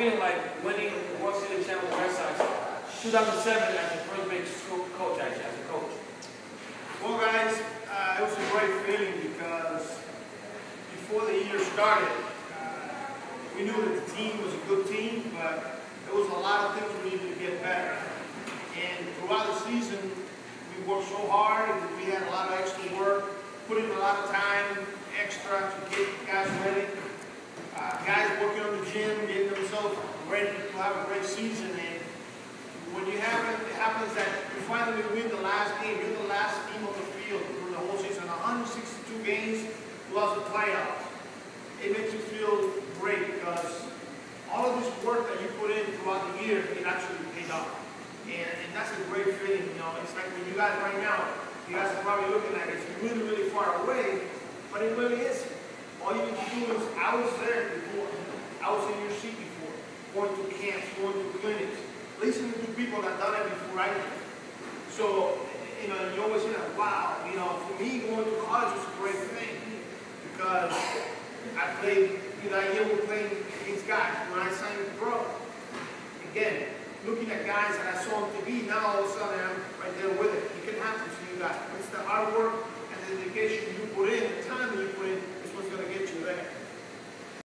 feeling like winning the World Series championship Red Sox? 2007 as your first school coach, actually, as a coach. Well, guys, uh, it was a great feeling because before the year started, uh, we knew that the team was a good team, but there was a lot of things we needed to get better. And throughout the season, we worked so hard and we had a lot of extra work, put in a lot of time extra to get guys ready. Uh, guys working on the gym, getting ready to have a great season. And when you have it, it happens that you finally win the last game. You're the last team on the field through the whole season. 162 games plus the playoffs. It makes you feel great because all of this work that you put in throughout the year, it actually paid off. And, and that's a great feeling, you know. It's like when you guys right now, you guys are probably looking at it, it's really, really far away, but it really isn't. All you need to do is, I was there before. I was in your seat before, going to camps, going to clinics, listening to people that done it before I did. So, you know, you always hear wow, you know, for me, going to college was a great thing because I played, you know, I year we playing against guys when I signed with pro. Again, looking at guys that I saw on TV, now all of a sudden I'm right there with it. It can happen to you guys. It's the hard work